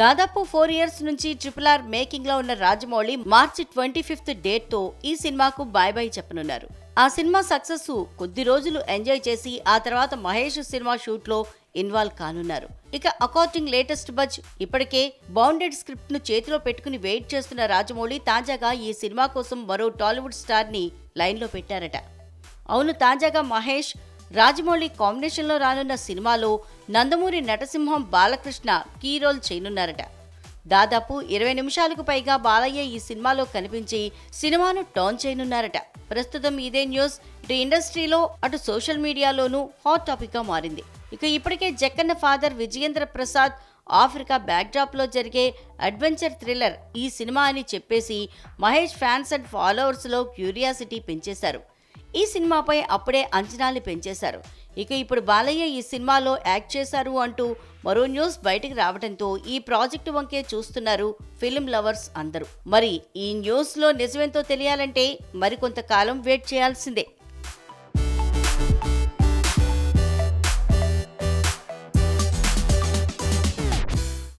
దాదాపు four years నుంచి triple R మేకింగ్లో ఉన్న రాజమౌళి మార్చి ట్వంటీ ఫిఫ్త్ డేట్తో ఈ సినిమాకు బాయ్ బాయ్ చెప్పనున్నారు. ఆ సినిమా సక్సెస్ కొద్ది రోజులు ఎంజాయ్ చేసి ఆ తర్వాత మహేష్ సినిమా షూట్లో ఇన్వాల్వ్ కానున్నారు. ఇక అకార్డింగ్ లేటెస్ట్ బజ్ ఇప్పటికే బౌండెడ్ స్క్రిప్ట్ను చేతిలో పెట్టుకుని వెయిట్ చేస్తున్న రాజమౌళి తాజాగా ఈ సినిమా కోసం మరో టాలీవుడ్ స్టార్ని లైన్లో పెట్టారట. అవును తాజాగా మహేష్ రాజమౌళి కాంబినేషన్లో రానున్న సినిమాలో నందమూరి నటసింహం బాలకృష్ణ కీ రోల్ చేయనున్నారట. దాదాపు ఇరవై నిమిషాలకు పైగా బాలయ్య ఈ సినిమాలో కనిపించి సినిమాను టర్న్ చేయనున్నారట. ప్రస్తుతం ఇదే న్యూస్. ఇటు ఇండస్ట్రీలో అటు సోషల్ మీడియాలోనూ హాట్ టాపిక్గా మారింది. ఇక ఇప్పటికే జక్కన్న ఫాదర్ విజయేంద్ర ప్రసాద్ ఆఫ్రికా బ్యాక్డ్రాప్లో జరిగే అడ్వెంచర్ థ్రిల్లర్ ఈ సినిమా అని చెప్పేసి మహేష్ ఫ్యాన్స్ అండ్ ఫాలోవర్స్లో క్యూరియాసిటీ పెంచేశారు. ఈ సినిమాపై అప్పుడే అంచనాల్ని పెంచేశారు. ఇక ఇప్పుడు బాలయ్య ఈ సినిమాలో యాక్ట్ చేశారు అంటూ మరో న్యూస్ బయటకు రావడంతో ఈ ప్రాజెక్టు వంకే చూస్తున్నారు ఫిలిం లవర్స్ అందరూ. మరి ఈ న్యూస్లో నిజమేంతో తెలియాలంటే మరికొంతకాలం వెయిట్ చేయాల్సిందే.